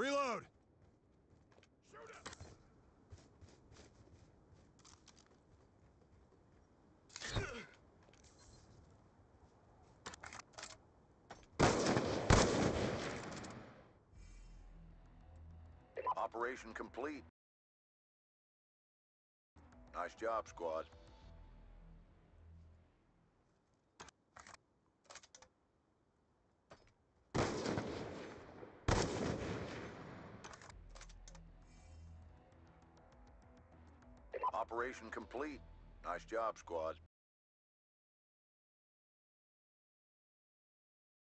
Reload! Operation complete. Nice job, squad. Operation complete. Nice job, squad.